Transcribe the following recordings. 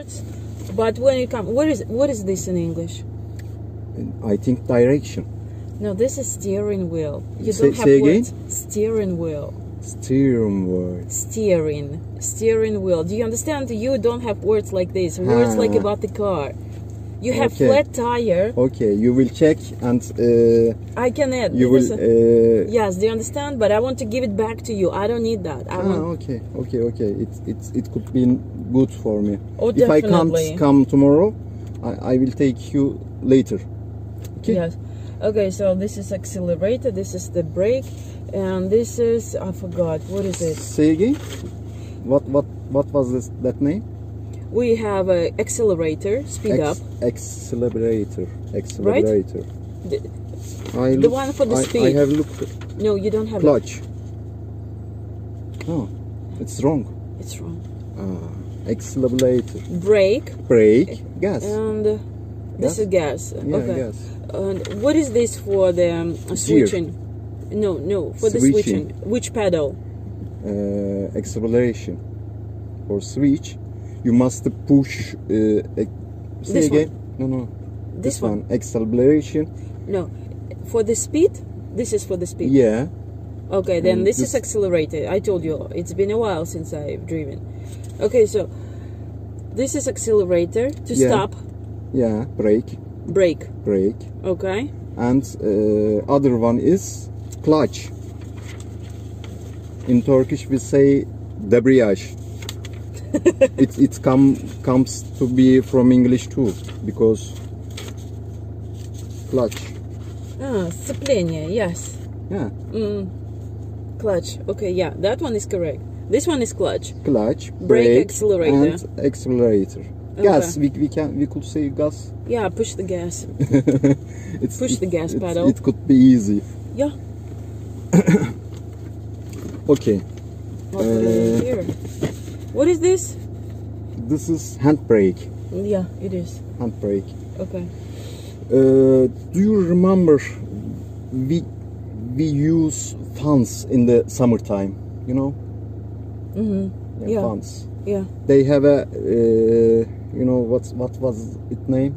words, but when you come, what is what is this in English? I think direction. No, this is steering wheel. You Say- don't have say again? Steering wheel. Steering wheel. Steering. Steering wheel. Do you understand? You don't have words like this. Words like Ah. about the car. You have Okay. flat tire. Okay, you will check and uh, I can add. you will. uh, Yes, do you understand? But I want to give it back to you. I don't need that. I ah, want. okay, okay, okay. It it it could be good for me. Oh, if I can't come tomorrow, I, I will take you later. Okay. Yes. Okay, so this is accelerator. This is the brake, and this is I forgot what is it. Say again. What what what was this that name? We have a accelerator, speed up. Ex- accelerator. Accelerator. The, I The look- one for the I, I have looked. no, you don't have Clutch. Oh, it's wrong. It's wrong. Ah, accelerator. Brake, Brake. Gas. and uh, this Gas? is gas. yeah, okay. gas. And what is this for the um, switching? No, no, for the Switching. switching. Which pedal? uh, acceleration or switch, you must push. Uh, say This again. No, no. This, one. Acceleration. No, for the speed. This is for the speed. Yeah. Okay, then And this, is this- accelerated. I told you it's been a while since I've driven. Okay, so this is accelerator to Yeah. stop, Yeah. Brake. brake. Brake. Okay, And uh, other one is clutch. In Turkish we say debriyaj. it it come comes to be from English too because clutch. ah, сцепление. Yes, Yeah. mm. clutch. Okay, yeah, that one is correct. This one is clutch. clutch, Brake, brake, accelerator. and accelerator. Gas. We, we can we could say gas. Yeah, push the gas. It's, Push the gas it's- pedal. It could be easy. Yeah. Okay. What do we Uh, have here? What is this? This is handbrake. Yeah, it is. Handbrake. Okay. Uh, do you remember we we use fans in the summertime? You know, Mhm. Yeah. fans. Yeah. They have a uh, you know what what was it name?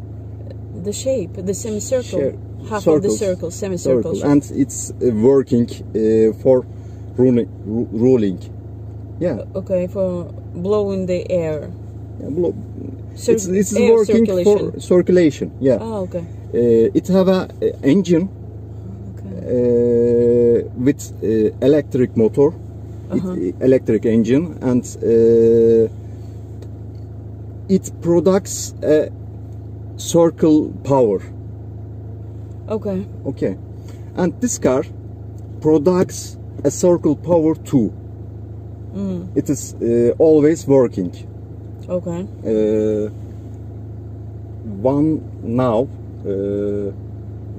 The shape, the semicircle, Share- half of the circle, semicircle. shape. and it's uh, working uh, for ruling. ru- ruling. Yeah, Okay, for blowing the air. yeah, blo- Cir- it's it's air working circulation. for circulation. Yeah, Oh, okay. uh, it have a uh, engine Okay. uh, with uh, electric motor, it- Uh-huh. electric engine, and uh, it products a circle power. Okay. Okay, and this car products a circle power too. Mm. It is uh, always working. Okay. Uh, one now, uh,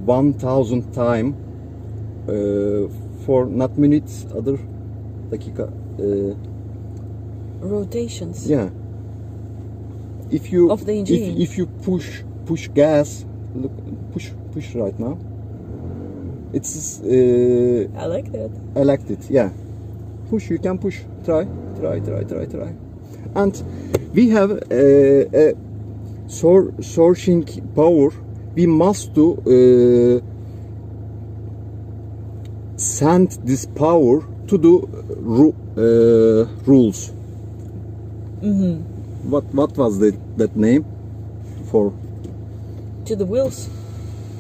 one thousand time uh, for not minutes, other dakika. Uh, Rotations. yeah. If you Of the if, engine. if you push push gas, look push push right now. It's uh, I like that. elected yeah push you can push. Try try try try try. And we have uh, a sor- searching power. We must do uh, send this power to the ru- uh, rules. Mm-hmm. what what was the, that name for? To the wheels.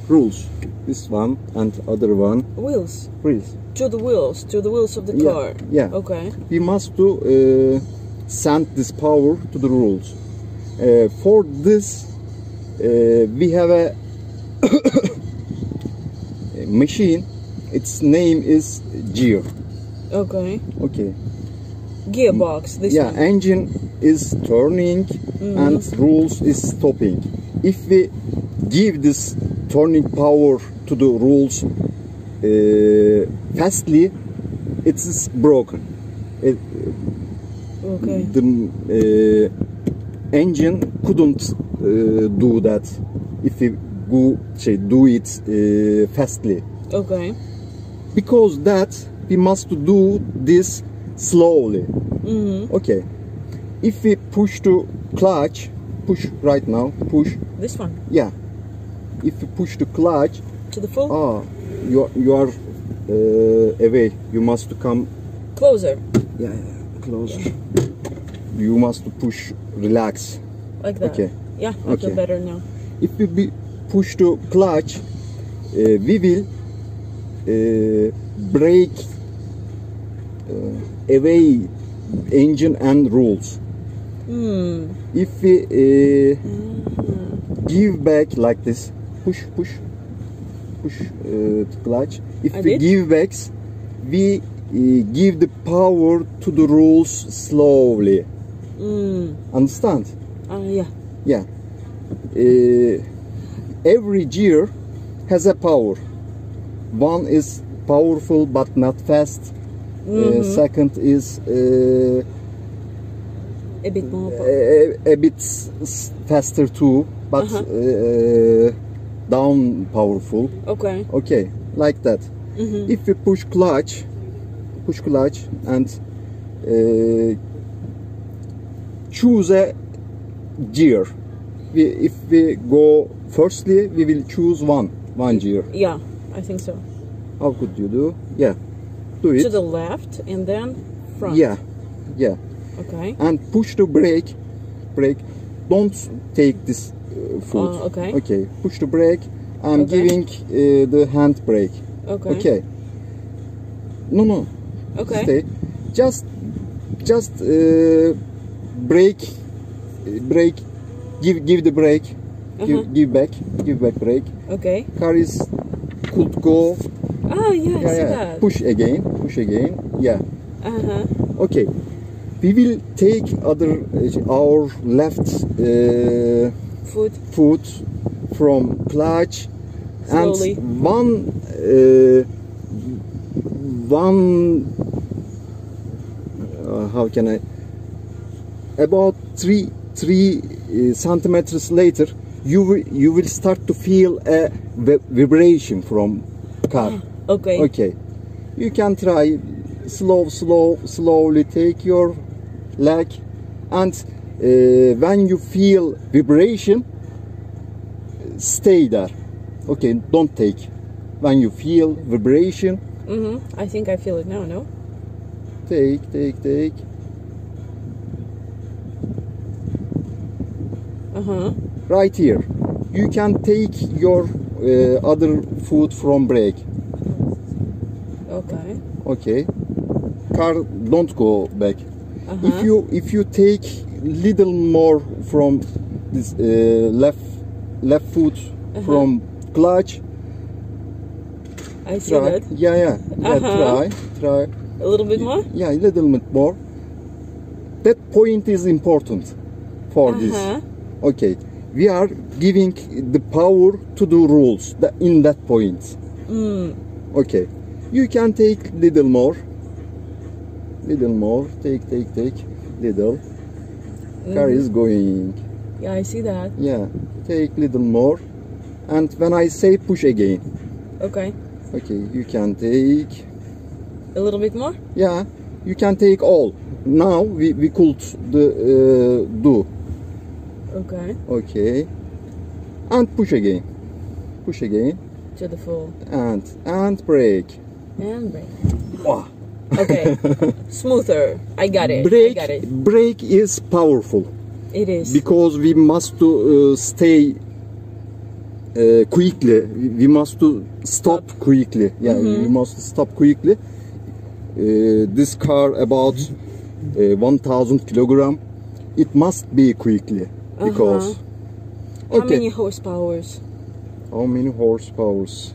rules. This one and other one. Wheels. please To the wheels. To the wheels of the Yeah, car. yeah. Okay. we must do uh, send this power to the rules. Uh, for this, uh, we have a, a machine. Its name is gear. Okay. Okay. Gearbox. This yeah, one. engine is turning and rules is stopping. If we give this turning power to the rules uh, fastly, it is broken. It, Okay. the uh, engine couldn't uh, do that if we go say, do it uh, fastly Okay. because that we must do this slowly Mm-hmm. okay if we push to clutch push right now. Push. This one Yeah. If you push the clutch, to the full. ah, you you are uh, away. You must come. Closer, Yeah, yeah, closer. You must push. Relax. like that. Okay. Yeah, I feel Okay. better now. If we be push the clutch, uh, we will uh, break uh, away engine and rules. Hmm. If we uh, give back like this, push, push, push uh, clutch. If we give backs, we uh, give the power to the rules slowly. Hmm. Understand? Ah, yeah. Yeah. Uh, every gear has a power. One is powerful but not fast. Uh, second is uh, A bit more. a, a bit faster too, but Uh-huh. uh, down powerful. Okay. Okay, like that. Mm-hmm. If we push clutch, push clutch and uh, choose a gear. We, if we go firstly, we will choose one, one gear. Yeah, I think so. How could you do? Yeah, do it. To the left and then front. Yeah, yeah. Okay. And push the brake, brake. Don't take this foot. Oh, okay. Okay, push the brake. I'm Okay. giving uh, the hand brake. Okay. Okay. No, no. Okay. Stay. Just, just uh, brake, uh, brake. Give, give the brake. Uh-huh. Give, give back. Give back brake. Okay. Car is could go. Oh, yeah, Yeah, yeah. Push again. Push again. Yeah. Uh huh. Okay. We will take other uh, our left Foot. foot from clutch Slowly. and one uh, one uh, how can I about three three uh, centimeters later you will you will start to feel a vibration from car Okay. okay you can try slow slow slowly take your leg and uh, when you feel vibration stay there okay don't take when you feel vibration Mm-hmm. I think I feel it now, no? take take take Uh huh. right here you can take your uh, other foot from brake Okay. okay car don't go back Uh-huh. if you if you take little more from this uh, left left foot Uh-huh. from clutch I see try that. yeah yeah, yeah Uh-huh. try try A little bit more? yeah a little bit more that point is important for Uh-huh. this okay we are giving the power to the rules in that point Mm. okay you can take little more little more take take take little car Mhm. is going Yeah, I see that. yeah take little more and when i say push again Okay. okay you can take A little bit more? yeah you can take all now we, we could the, uh, do Okay. okay and push again push again To the full. and and break. And break. Wow. Okay. Smoother. I got it. brake I got it. brake is powerful It is. because we must to uh, stay uh, quickly we must to stop, quickly yeah we must stop quickly uh, this car about uh, 1000 kilogram it must be quickly because How okay many horsepowers? how many horsepowers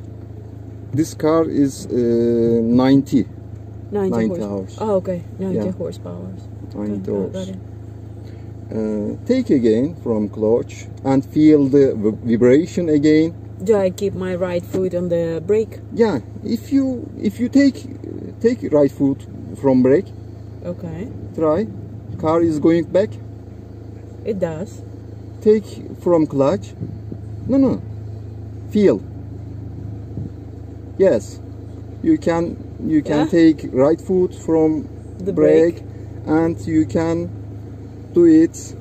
this car is uh, 90 90, 90 horse- hours. Oh, okay. 90 Yeah. horsepowers. 90 Got- got hours uh, take again from clutch and feel the vibration again Do I keep my right foot on the brake? yeah if you if you take take right foot from brake Okay. try car is going back It does. take from clutch no no feel yes you can you can Yeah. take right foot from The brake and you can do it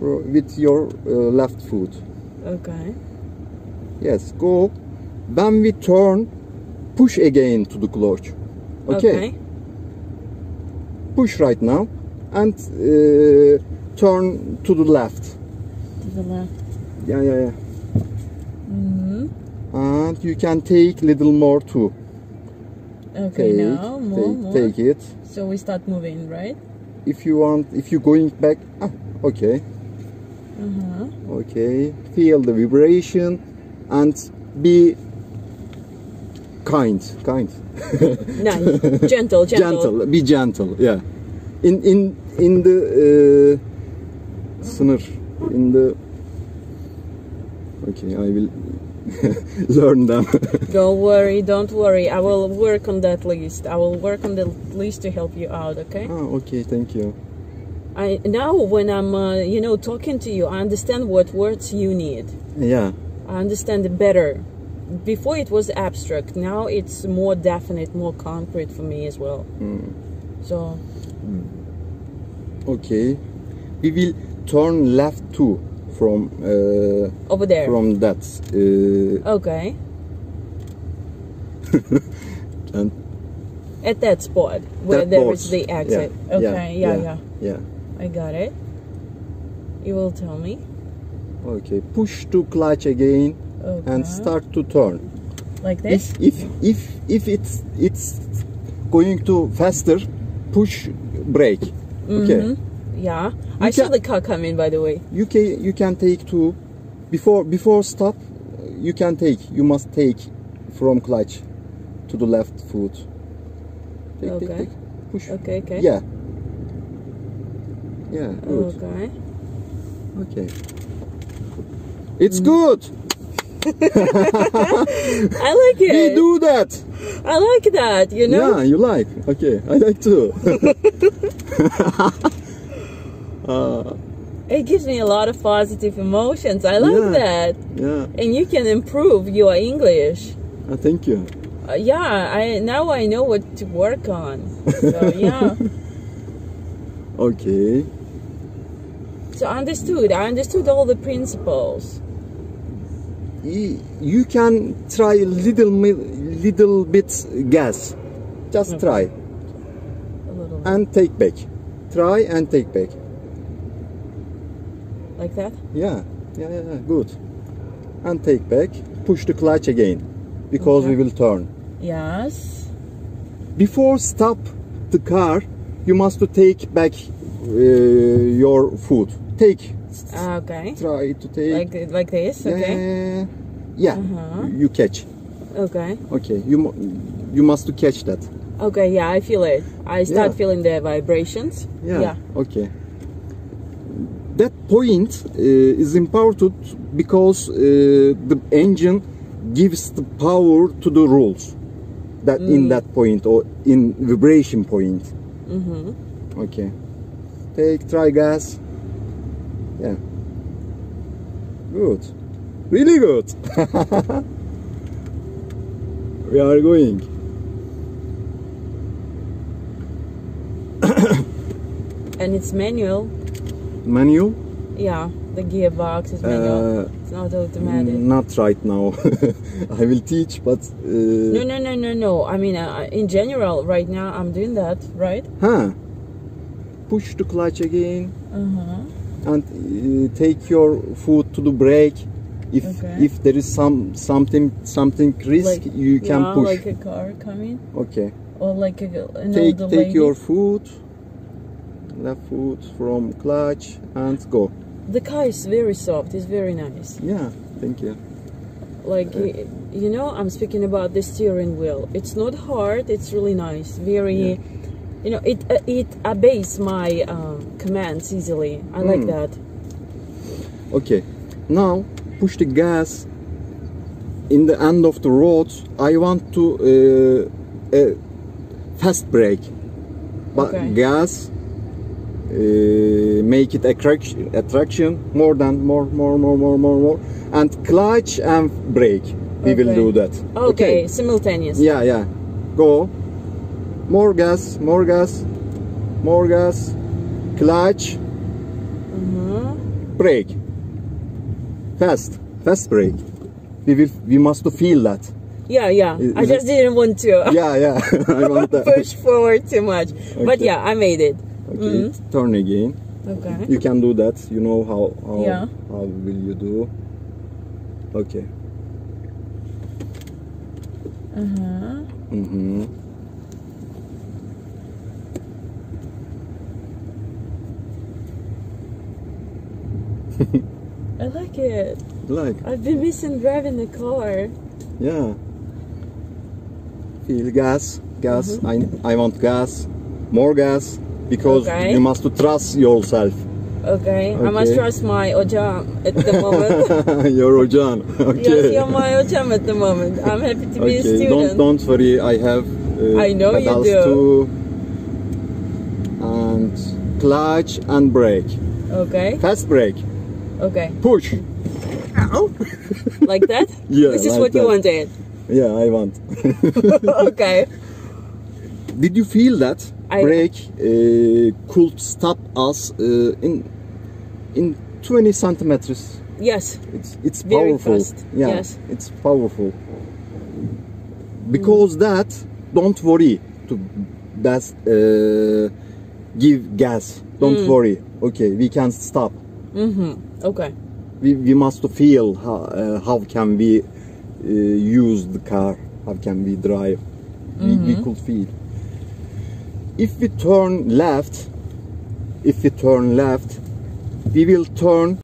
with your uh, left foot. Okay. Yes, go. When we turn, push again to the clutch. Okay. Push right now and uh, turn to the left. To the left. Yeah, yeah, yeah. hmm And you can take little more too. Okay, Take, now more, take, more. take it. So we start moving, right? If you want, if you're going back, ah, okay, Uh-huh. okay. Feel the vibration and be kind, kind. Nice. gentle, gentle. gentle be gentle yeah in in in the uh, sınır in the okay i will learn them Don't worry, don't worry. I will work on that list. I will work on the list to help you out, okay? ah okay thank you I now when I'm uh, you know talking to you, I understand what words you need. yeah I understand it better. Before it was abstract. Now it's more definite, more concrete for me as well. So okay we will turn left too from uh, over there. from that uh, okay. and At that spot where that there is the exit. yeah, okay, yeah, yeah, yeah yeah I got it. You will tell me. okay push to clutch again Okay. and start to turn like this. if if if if it's it's going to faster push brake okay Yeah. I saw the car coming by the way. you can you can take two before before stop you can take you must take from clutch to the left foot take, Okay. take, take. push Okay, okay. yeah yeah good Okay. okay it's Mm. good I like it. we do that I like that, you know? yeah you like okay i like too uh, It gives me a lot of positive emotions. I like Yeah. that. yeah And you can improve your English. uh, thank you Uh, yeah, I now I know what to work on. So yeah. okay so I understood. I understood all the principles. You can try little little bit gas just Okay. try A little bit. and take back try and take back like that? yeah yeah yeah, yeah good and take back push the clutch again because Okay. we will turn Yes. before stop the car you must to take back uh, your foot take Okay. try to take Like like this, yeah, okay? yeah, yeah. Uh-huh. you catch Okay. okay you you must to catch that Okay, yeah, I feel it. I start Yeah. feeling the vibrations. Yeah. Yeah. Okay. That point uh, is important because uh, the engine gives the power to the rolls. That Mm. in that point or in vibration point. Mm-hmm. Okay. Take try gas. Yeah. Good. Really good. we are going. And it's manual. Manual. Yeah, the gearbox is manual. Uh, it's not automatic. Not right now. I will teach, but uh, No, no, no, no, no. I mean, uh, in general, right now I'm doing that, right? huh? Push the clutch again Uh huh. and uh, take your foot to the brake. If Okay. if there is some something something risk, you can yeah, push. like a car coming, okay. or like a, an Take take lady. your foot, left foot from clutch and go. The car is very soft. It's very nice. Yeah. Thank you. Like y- you know, I'm speaking about the steering wheel. It's not hard. It's really nice. Very. Yeah. You know, it uh, it obeys my um, commands easily. I like Mm. that. Okay. Now push the gas in the end of the road. I want to uh, fast brake, but Okay. gas uh, make it attraction attraction more than more more more more more more and clutch and brake. We will do that. Okay, simultaneous. Yeah, yeah. Go. More gas, more gas, more gas. Clutch. Mhm. brake. Fast, fast brake. We will, we must feel that. Yeah, yeah. Is- I is just didn't want to Yeah, yeah. I want that. push forward too much. But yeah, I made it. Okay, turn again. Okay. You can do that. You know how how, Yeah. how will you do? Okay. Uh-huh. Mm-hmm. I like it. Like I've been missing driving the car. yeah. Feel gas, gas. I I want gas, more gas because Okay. you must to trust yourself. Okay. I must trust my hocam at the moment. You're Ojan. Okay. yes, you're my hocam at the moment. I'm happy to be a Okay, student. don't don't worry. I have uh, I know you do. too, and clutch and brake. Okay. Fast brake. Okay. Push. Like that? Yeah, This is like what you wanted. Yeah, I want. okay. Did you feel that I- brake uh, could stop us uh, in in 20 centimeters? Yes. It's it's Very powerful. fast, Yeah, yes. it's powerful. Because that, don't worry to that's uh, give gas. Don't Mm. worry. Okay, we can stop. Mm-hmm. Okay. We, we must feel how, uh, how can we uh, use the car. How can we drive? We, we Mm-hmm. could feel. If we turn left, if we turn left, we will turn